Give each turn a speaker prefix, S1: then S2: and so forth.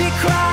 S1: be crying